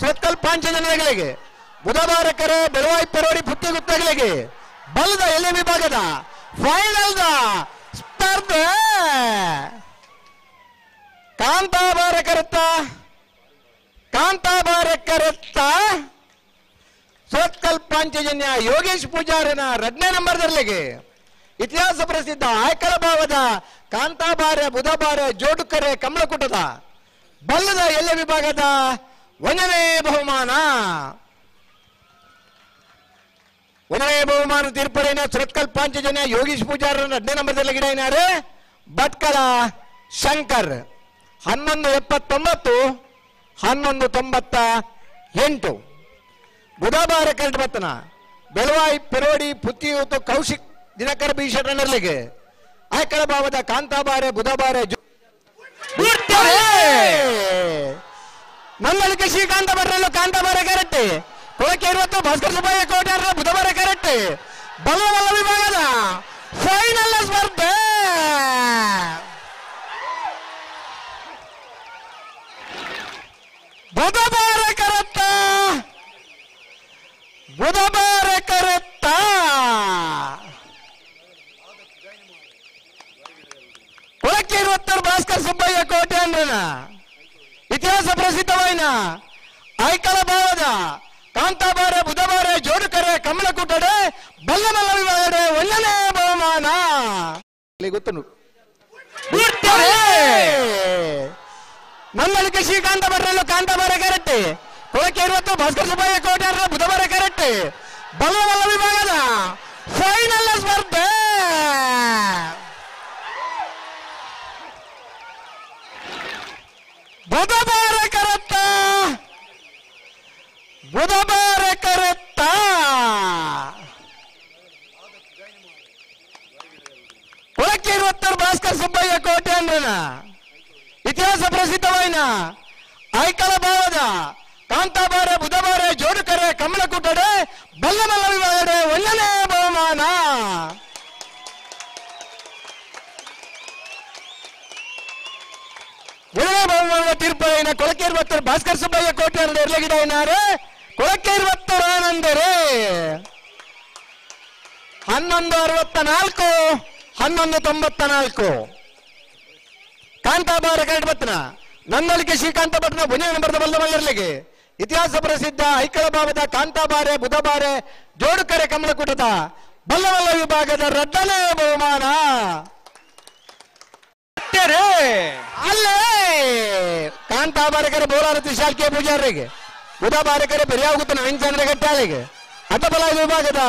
ಸುತ್ತಲ್ ಬುಧವಾರ ಕರೆ, ಬೆಳವಾಯಿ ಪರೋಡಿ ಪುತ್ತಿ ಗುತ್ತಗಳಿಗೆ. ಬಲದ ಎಲೆ ವಿಭಾಗದ ಫೈನಲ್ ಸ್ಪರ್ಧೆ. ಕಾಂತಾಬಾರಕರತ್ತ ಕಾಂತಾಬಾರಕರತ್ತ ಸತ್ಕಲ್ ಪಾಂಚಜನ್ಯ ಯೋಗೇಶ್ ಪೂಜಾರನ ನಂಬರ್ ನಂಬರ್ದಲ್ಲಿಗೆ ಇತಿಹಾಸ ಪ್ರಸಿದ್ಧ ಆಯ್ಕಲ ಭಾವದ ಕಾಂತಾಬಾರ ಬುಧಬಾರ ಜೋಡುಕರೆ ಕಮಲಕುಟದ. ಬಲ್ಲದ ಎಲ್ಲ ವಿಭಾಗದ ಒಂದನೇ ಬಹುಮಾನ. ಒಂದನೇ ಬಹುಮಾನ ತೀರ್ಪಡಿನ ಸುರತ್ಕಲ್ ಪಾಂಚಜನ್ಯ ಯೋಗೀಶ್ ಪೂಜಾರನ ಹದಿನೈದು ನಂಬರ್ದಲ್ಲಿ ಗಿಡ ಭಟ್ಕಳ ಶಂಕರ್. ಹನ್ನೊಂದು ಎಪ್ಪತ್ತೊಂಬತ್ತು ಹನ್ನೊಂದು ತೊಂಬತ್ತ ಎಂಟು. ಬುಧವಾರ ಕರೆಂಟ್ ಬತ್ತನ ಬೆಳವಾಯಿ ಪೆರೋಡಿ ಪುತ್ತಿಯೂತು ಕೌಶಿಕ್ ದಿನಕರ ಭೀಷಣನಲ್ಲಿಗೆ ಆಯ್ಕಳ ಭಾವದ ಕಾಂತಾಬಾರೆ ಬುಧಬಾರೆ ನನ್ನಳಿಕೆ ಶ್ರೀಕಾಂತ ಬರ್ರಲ್ಲೂ ಬರ ಕರೆಕ್ಟ್ ಕೊಳಕೆ ಇರುವತ್ತು, ಭಾಸ್ಕರ್ ಸುಬ್ಬಯ್ಯ ಕೋಟ್ಯಾರ ಬುಧವಾರ ಕರೆಕ್ಟ್ ಬಲ್ಲ ವಿಭಾಗದ ಫೈನಲ್ ಸ್ಪರ್ಧೆ. ಬುಧವಾರ ಕರೆಕ್ಟ ಬುಧವಾರ ಕರೆತ್ತ ಕೊಳಕ್ಕೆ ಇರುವತ್ತರ ಭಾಸ್ಕರ್ ಸುಬ್ಬಯ್ಯ ಕೋಟೆ ಪ್ರಸಿದ್ಧವಾಯಿನ ಐಕಳ ಭಾವದ, ಕಾಂತಾಬಾರ, ಬುಧವಾರ, ಜೋಡುಕರೆ ಕಮಲಕುಟಡೆ ಬಲ್ಲ ವಿಭಾಗಡೆ ಒಳ್ಳನೇ ಬಹುಮಾನ. ಗೊತ್ತನು. ನನ್ನಳಿಕೆ ಶ್ರೀಕಾಂತ ಬರ್ರಲ್ಲೂ ಕಾಂತಾಬಾರ ಕರೆಟ್ಟೆ ಕೊಳಕೆ ಇರುವತ್ತು ಭಾಸ್ಕರ್ ಸುಬ್ಬಯ್ಯ ಕೋಟ್ಯಾರ ಬುಧವಾರ ಕರೆಟ್ಟೆ ಬಲವಲ್ಲ ಬಲ್ಲ ಫೈನಲ್ ಸ್ಪರ್ಧೆ ಬುಧವಾರ ಕರೆತ್ತ ಬುಧವಾರ ಕರೆತ್ತ ಕೊಳಕೆ ಇರುವತ್ತರ ಭಾಸ್ಕರ್ ಸುಬ್ಬಯ್ಯ ಕೋಟೆ ಅಂದ್ರನ. ಇತಿಹಾಸ ಪ್ರಸಿದ್ಧವಾಯ್ನ ಐಕಳ ಭಾವದ. ಕಾಂತಾಬಾರ, ಬುಧಬಾರೆ, ಜೋಡುಕರೆ, ಕಮಲಕುಟಡೆ ಬಲ್ಲಮಲ್ಲ ವಿಭಾಗಡೆ ಒಂದನೇ ಬಹುಮಾನ. ಒಂದನೇ ಬಹುಮಾನ ತೀರ್ಪು ಕೊಳಕೆ ಇರುವತ್ತರ ಭಾಸ್ಕರ್ ಸುಬ್ಬಯ್ಯ ಕೋಟೆ ಎರಡು ಇರ್ಲಗಿಡ ಏನಾರೆ ಕೊಳಕೆ ಇರುವತ್ತರ ಆನಂದರೆ ಹನ್ನೊಂದು ಅರವತ್ತ ನಾಲ್ಕು ಹನ್ನೊಂದು ತೊಂಬತ್ತ ನಾಲ್ಕು ಕಾಂತಾಬಾರ ಕರೆಕ್ಟ್ ಬತ್ತನ ನನ್ನಳಿಕೆ ಶ್ರೀಕಾಂತ ಭಟ್ನ ಬುನಿಯನ್ನು ಬರೆದ ಬಲ್ಲ ಮಲ್ಲರ್ಲಿಗೆ ಇತಿಹಾಸ ಪ್ರಸಿದ್ಧ ಐಕಳ ಭಾವದ ಕಾಂತಾಬಾರೆ, ಬುಧಬಾರೆ, ಜೋಡುಕರೆ ಕಮಲಕುಟದ ಬಲ್ಲವಲ್ಲ ವಿಭಾಗದ ರಡ್ಡನೇ ಬಹುಮಾನ. ಅಲ್ಲೇ. ಕಾಂತಾಬಾರಕರ ಬೋರಾರತಿ ಶಾಲ್ಕಿಯ ಪೂಜಾರಿಗೆ ಬೆರೆಯಾಗುತ್ತ ನವೀನ್ ಚಂದ್ರ ಗಟ್ಟಾಳಿಗೆ. ಅಟಬಲ ವಿಭಾಗದ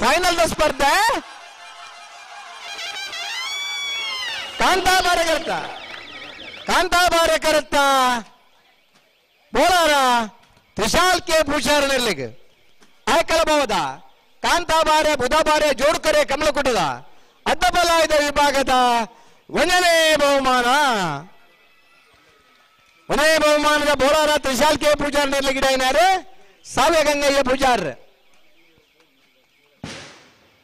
ಫೈನಲ್ ಸ್ಪರ್ಧೆ. ಕಾಂತಾಬಾರಕರ್ತ ಕಾಂತಾಬಾರಕರ್ತ ಬೋಲಾರ ತ್ರಿಶಾಲ್ ಕೆ. ಆಯ್ಕಳ ಬಾರೆ ಕಾಂತಾಬಾರೆ ಬುಧಬಾರೆ ಜೋಡ್ಕರೆ, ಕಮಲಕುಟದ ಅಡ್ಡಬಲಾಯದ ವಿಭಾಗದ ಒಂದನೇ ಬಹುಮಾನ. ಒಂದನೇ ಬಹುಮಾನದ ಬೋಲಾರ ತ್ರಿಶಾಲ್ ಕೆ ಪೂಜಾರ್ ನಿರ್ಲಿಗಿಡ ಏನಾರು? ಸಾವ್ಯ ಗಂಗಯ್ಯ ಪೂಜಾರ್.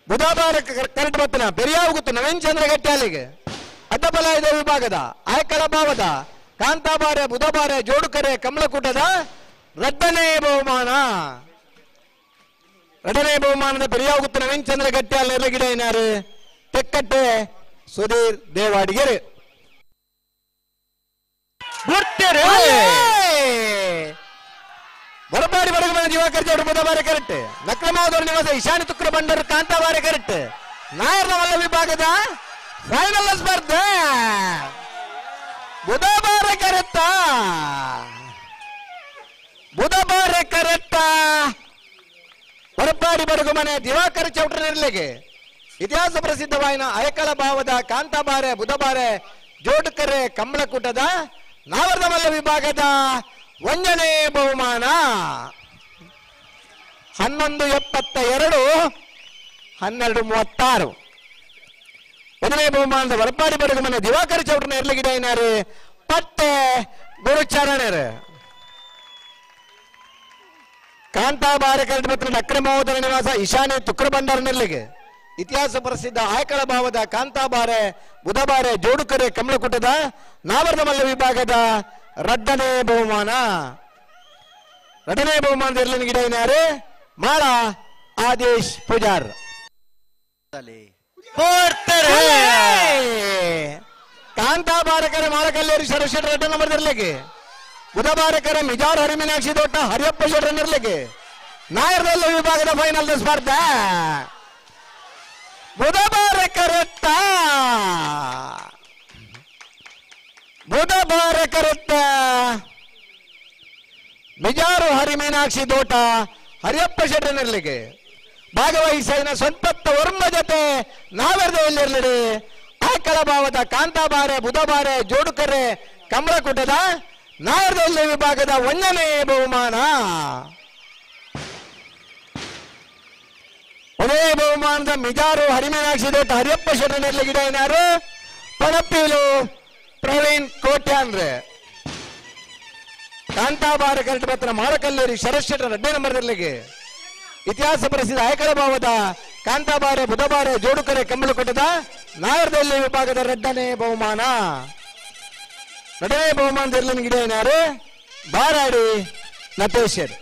ಬುಧವಾರ ಕರೆಕ್ಟ್ ಬತ್ತನ ಬೆರಿಯಾಗುತ್ತು ನವೀನ್ ಚಂದ್ರ ಗಟ್ಟಾಲಿಗೆ ಅಡ್ಡಬಲಾಯದ ವಿಭಾಗದ ಆಯ್ಕಳ ಭಾವದ ಕಾಂತಾಬಾರೆ ಬುಧಬಾರೆ ಜೋಡುಕರೆ ಕಮಲಕೂಟದ ರಡ್ಡನೇ ಬಹುಮಾನ. ಎರಡನೇ ಬಹುಮಾನದ ಬೆರಿಯಾಗುತ್ತ ನವೀನ್ ಚಂದ್ರ ಗಟ್ಟಾಲ್ ನಿರ್ಲಗಿಡ ಏನಾರು? ತೆಕ್ಕಟ್ಟೆ ಸುಧೀರ್ ದೇವಾಡಿಗೆರೆ. ಬರಪಾಡಿ ಬಡಗಮನ ದಿವಾಕರ್ ಜೋಡು ಬುಧವಾರ ಕರೆಕ್ಟ್ ನಕ್ರಮಾವದವರ ನಿವಾಸ ಈಶಾನ್ಯ ತುಕ್ರ ಬಂಡರು ಕಾಂತಾವಾರ ಕರೆಕ್ಟ್ ನಾಯರ್ನ ಮಲ್ಲ ವಿಭಾಗದ ಫೈನಲ್ ಸ್ಪರ್ಧೆ ಬುಧವಾರ ಕರೆತ್ತ ಬುಧವಾರ ಕರೆತ್ತ ಬಡಗು ಮನೆ. ದಿವಾಕರ ಚೌಟ್ರ ನಿರ್ಲೆಗೆ. ಇತಿಹಾಸ ಪ್ರಸಿದ್ಧವಾಯಿನ ಅಯಕಳ ಭಾವದ ಕಾಂತಾಬಾರೆ ಬುಧಬಾರೆ ಜೋಡುಕರೆ ಕಮಲಕೂಟದ ನಾವರ್ದ ಮಲ್ಲ ವಿಭಾಗದ ಒಂದನೇ ಬಹುಮಾನ. ಹನ್ನೊಂದು ಎಪ್ಪತ್ತ ಎರಡು ಹನ್ನೆರಡು ಮೂವತ್ತಾರು. ಒಂದನೇ ಬಹುಮಾನದ ವರಪಾಡಿ ಬಡಗುಮನೆ ದಿವಾಕರ ಚೌಟನ ಇರ್ಲಿಗಿದೆ ಏನಾರು? ಪಟ್ಟೆ ಗುರುಚರಣರು. ಕಾಂತಾಬಾರ ಕರೆಂಟ್ ಮತ್ತು ನಕ್ರಮೋದರ ನಿವಾಸ, ಈಶಾನ್ಯ ತುಕ್ರ ಭಂಡಾರ ನೆಲ್ಲಿಗೆ ಇತಿಹಾಸ ಪ್ರಸಿದ್ಧ ಆಯಕಳ ಭಾವದ ಕಾಂತಾಬಾರೆ ಬುಧಬಾರೆ ಜೋಡುಕರೆ ಕಮಲಕುಟದ ನಾವರ್ದ ಮಲ್ಲ ವಿಭಾಗದ ರಡ್ಡನೇ ಬಹುಮಾನ. ಎರಡನೇ ಬಹುಮಾನ ಗಿಡ ಏನಾರು ಮಾಳ ಆದೇಶ್ ಪೂಜಾರ್. ಕಾಂತಾಬಾರಕರ ಮಾಳಕಲ್ಲೇರಿ ಸರಸ್ವತಿ ರೆಡ್ಡ ನಂಬರ್ ಇರ್ಲಿಕ್ಕೆ. ಬುಧಬಾರಕರ ಮಿಜಾರ್ ಹರಿಮೀನಾಕ್ಷಿ ದೊಡ್ಡ ಹರಿಯಪ್ಪ ಶೆಟ್ಟರನ್ನಿರ್ಲಿಕ್ಕೆ ಇರ್ಲಿಕ್ಕೆ. ನಾಯರ್ದಲ್ಲ ವಿಭಾಗದ ಫೈನಲ್ ಸ್ಪರ್ಧೆ. ಬುಧಬಾರಕರತ್ತ ಬಿಜಾರು ಮಿಜಾರು ಹರಿಮೀನಾಕ್ಷಿ ದೋಟ ಹರಿಯಪ್ಪ ಶೆಟ್ಟನಿರ್ಲಿಕ್ಕೆ ಭಾಗವಹಿಸಿದ ಸಂಪತ್ತ ವರ್ಮ ಜೊತೆ ನಾವೆರ್ದಲ್ಲಿರ್ಲಿಡಿ ಆಕಳ ಭಾವದ ಕಾಂತಾಬಾರೆ, ಬುಧಬಾರೆ, ಜೋಡುಕರೆ, ಕಮಲಕುಟದ ನಾವೆರ್ದಲ್ಲಿ ವಿಭಾಗದ ಒಂದನೇ ಬಹುಮಾನ. ಒಂದೇ ಬಹುಮಾನದ ಮಿಜಾರು ಹರಿಮೀನಾಕ್ಷಿ ದೊಡ್ಡ ಹರಿಯಪ್ಪ ಶೆಟ್ಟನಿರ್ಲಿ ಗಿಡ ಏನಾರು ಪಣಪ್ಪೀಲು, ಪ್ರವೀಣ್ ಕೋಟ್ಯಾಂದ್ರೆ ಕಾಂತಾಬಾರ ಕರೆಕ್ಟ್ ಪತ್ರ ಮಾಳಕಲ್ಲೂರಿ ಶರತ್ ರೆಡ್ಡಿ ನಂಬರ್ ನಂಬರ್ದಲ್ಲಿಗೆ ಇತಿಹಾಸ ಪ್ರಸಿದ್ಧ ಆಯಕಳ ಭಾವದ ಕಾಂತಾಬಾರೆ, ಬುಧಬಾರೆ, ಜೋಡುಕರೆ ಕಂಬಳಕೊಟ್ಟದ ನಾಗರದಲ್ಲಿ ವಿಭಾಗದ ಎರಡನೇ ಬಹುಮಾನ. ಎರಡನೇ ಬಹುಮಾನದಲ್ಲಿ ಗಿಡ ಏನಾರು ಬಾರಾಡಿ ನಟೇಶರ್